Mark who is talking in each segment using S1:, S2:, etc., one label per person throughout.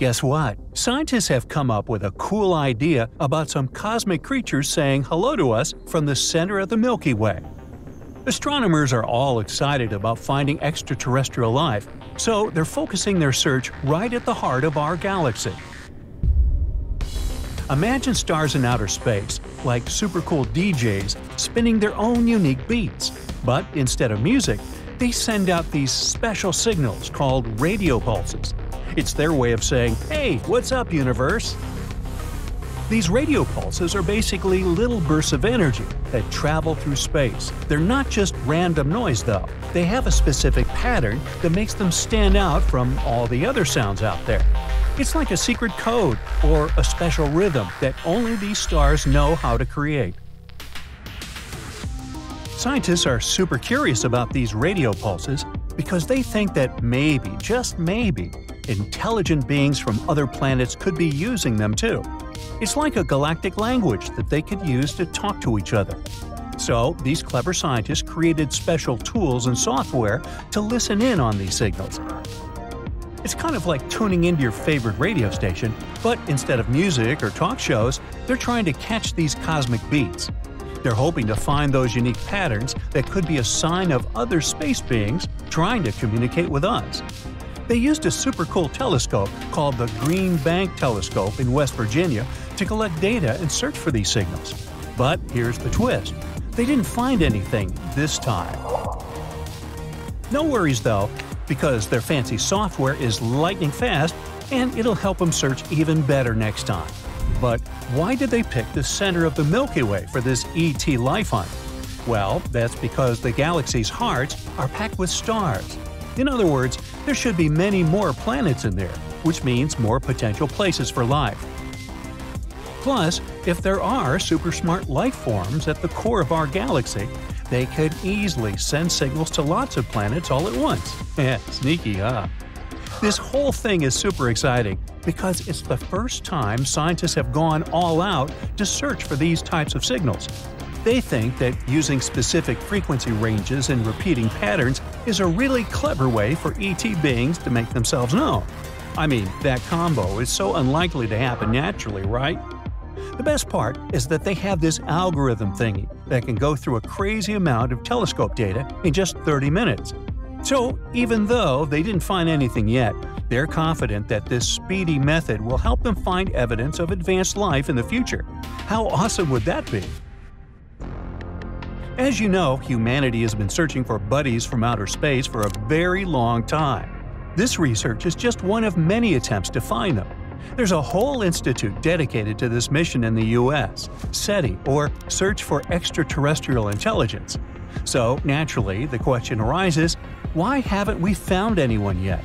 S1: Guess what? Scientists have come up with a cool idea about some cosmic creatures saying hello to us from the center of the Milky Way. Astronomers are all excited about finding extraterrestrial life, so they're focusing their search right at the heart of our galaxy. Imagine stars in outer space, like super cool DJs, spinning their own unique beats. But instead of music, they send out these special signals called radio pulses. It's their way of saying, Hey, what's up, universe? These radio pulses are basically little bursts of energy that travel through space. They're not just random noise, though. They have a specific pattern that makes them stand out from all the other sounds out there. It's like a secret code or a special rhythm that only these stars know how to create. Scientists are super curious about these radio pulses because they think that maybe, just maybe, intelligent beings from other planets could be using them too. It's like a galactic language that they could use to talk to each other. So, these clever scientists created special tools and software to listen in on these signals. It's kind of like tuning into your favorite radio station, but instead of music or talk shows, they're trying to catch these cosmic beats. They're hoping to find those unique patterns that could be a sign of other space beings trying to communicate with us. They used a super cool telescope called the Green Bank Telescope in West Virginia to collect data and search for these signals. But here's the twist they didn't find anything this time. No worries though, because their fancy software is lightning fast and it'll help them search even better next time. But why did they pick the center of the Milky Way for this ET life hunt? Well, that's because the galaxy's hearts are packed with stars. In other words, there should be many more planets in there, which means more potential places for life. Plus, if there are super smart life forms at the core of our galaxy, they could easily send signals to lots of planets all at once. Yeah, sneaky, huh? This whole thing is super exciting because it's the first time scientists have gone all out to search for these types of signals. They think that using specific frequency ranges and repeating patterns is a really clever way for ET beings to make themselves known. I mean, that combo is so unlikely to happen naturally, right? The best part is that they have this algorithm thingy that can go through a crazy amount of telescope data in just 30 minutes. So, even though they didn't find anything yet, they're confident that this speedy method will help them find evidence of advanced life in the future. How awesome would that be? As you know, humanity has been searching for buddies from outer space for a very long time. This research is just one of many attempts to find them. There's a whole institute dedicated to this mission in the US, SETI, or Search for Extraterrestrial Intelligence. So, naturally, the question arises why haven't we found anyone yet?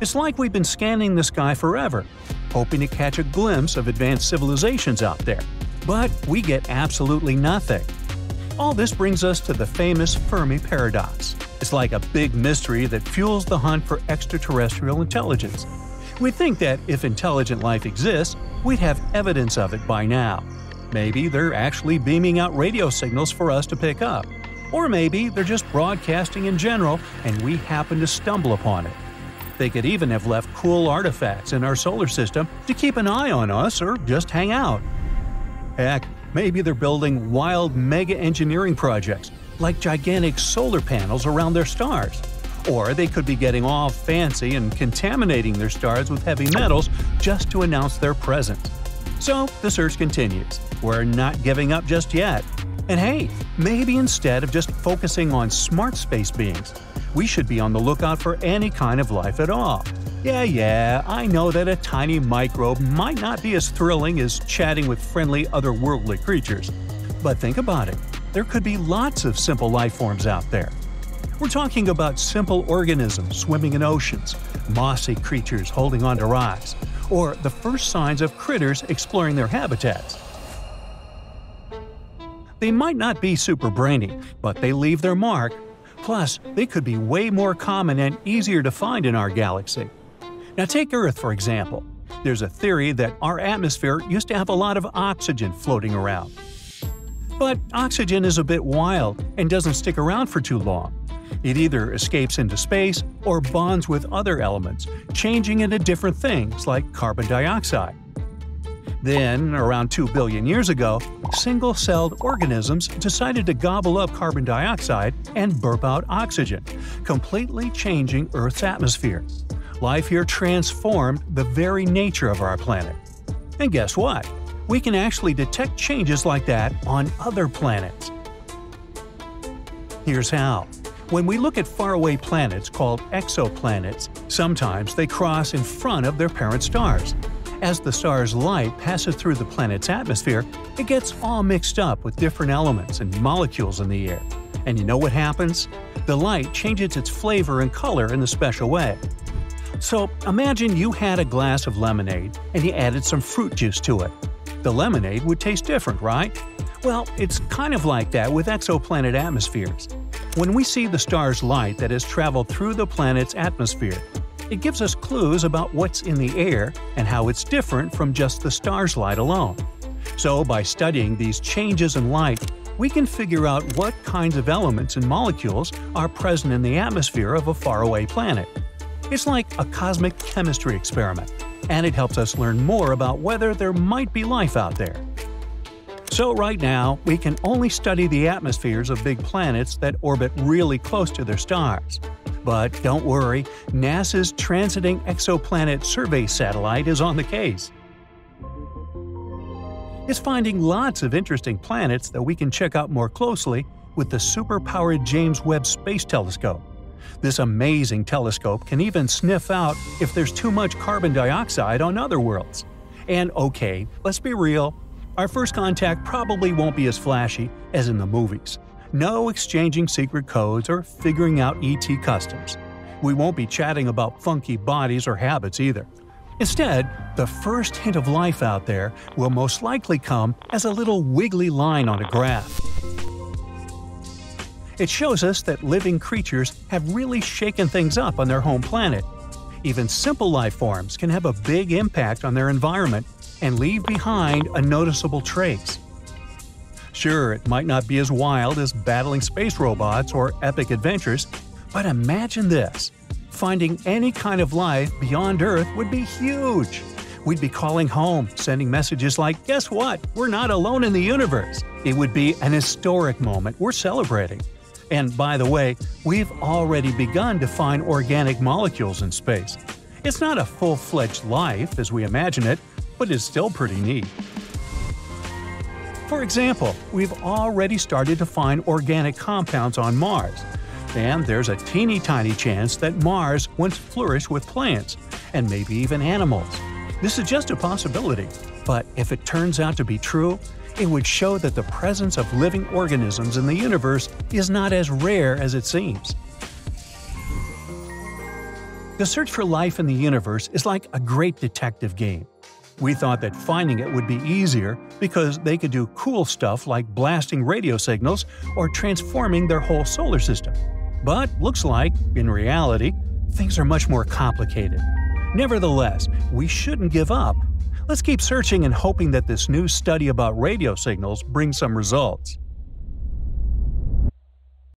S1: It's like we've been scanning the sky forever, hoping to catch a glimpse of advanced civilizations out there. But we get absolutely nothing. All this brings us to the famous Fermi paradox. It's like a big mystery that fuels the hunt for extraterrestrial intelligence. We think that if intelligent life exists, we'd have evidence of it by now. Maybe they're actually beaming out radio signals for us to pick up. Or maybe they're just broadcasting in general and we happen to stumble upon it. They could even have left cool artifacts in our solar system to keep an eye on us or just hang out. Heck, maybe they're building wild mega engineering projects, like gigantic solar panels around their stars. Or they could be getting all fancy and contaminating their stars with heavy metals just to announce their presence. So the search continues. We're not giving up just yet. And hey, maybe instead of just focusing on smart space beings, we should be on the lookout for any kind of life at all. Yeah, yeah, I know that a tiny microbe might not be as thrilling as chatting with friendly otherworldly creatures. But think about it there could be lots of simple life forms out there. We're talking about simple organisms swimming in oceans, mossy creatures holding onto rocks, or the first signs of critters exploring their habitats. They might not be super brainy, but they leave their mark. Plus, they could be way more common and easier to find in our galaxy. Now, take Earth for example. There's a theory that our atmosphere used to have a lot of oxygen floating around. But oxygen is a bit wild and doesn't stick around for too long. It either escapes into space or bonds with other elements, changing into different things like carbon dioxide. Then, around 2 billion years ago, single celled organisms decided to gobble up carbon dioxide and burp out oxygen, completely changing Earth's atmosphere. Life here transformed the very nature of our planet. And guess what? We can actually detect changes like that on other planets. Here's how. When we look at faraway planets called exoplanets, sometimes they cross in front of their parent stars. As the star's light passes through the planet's atmosphere, it gets all mixed up with different elements and molecules in the air. And you know what happens? The light changes its flavor and color in a special way. So imagine you had a glass of lemonade and you added some fruit juice to it. The lemonade would taste different, right? Well, it's kind of like that with exoplanet atmospheres. When we see the star's light that has traveled through the planet's atmosphere, it gives us clues about what's in the air and how it's different from just the star's light alone. So, by studying these changes in light, we can figure out what kinds of elements and molecules are present in the atmosphere of a faraway planet. It's like a cosmic chemistry experiment, and it helps us learn more about whether there might be life out there. So, right now, we can only study the atmospheres of big planets that orbit really close to their stars. But don't worry, NASA's Transiting Exoplanet Survey satellite is on the case. It's finding lots of interesting planets that we can check out more closely with the super-powered James Webb Space Telescope. This amazing telescope can even sniff out if there's too much carbon dioxide on other worlds. And okay, let's be real, our first contact probably won't be as flashy as in the movies. No exchanging secret codes or figuring out ET customs. We won't be chatting about funky bodies or habits either. Instead, the first hint of life out there will most likely come as a little wiggly line on a graph. It shows us that living creatures have really shaken things up on their home planet. Even simple life forms can have a big impact on their environment and leave behind a noticeable trace. Sure, it might not be as wild as battling space robots or epic adventures, but imagine this. Finding any kind of life beyond Earth would be huge. We'd be calling home, sending messages like, Guess what? We're not alone in the universe. It would be an historic moment we're celebrating. And by the way, we've already begun to find organic molecules in space. It's not a full fledged life as we imagine it, but it's still pretty neat. For example, we've already started to find organic compounds on Mars. And there's a teeny tiny chance that Mars once flourished with plants, and maybe even animals. This is just a possibility, but if it turns out to be true, it would show that the presence of living organisms in the universe is not as rare as it seems. The search for life in the universe is like a great detective game. We thought that finding it would be easier because they could do cool stuff like blasting radio signals or transforming their whole solar system. But looks like, in reality, things are much more complicated. Nevertheless, we shouldn't give up. Let's keep searching and hoping that this new study about radio signals brings some results.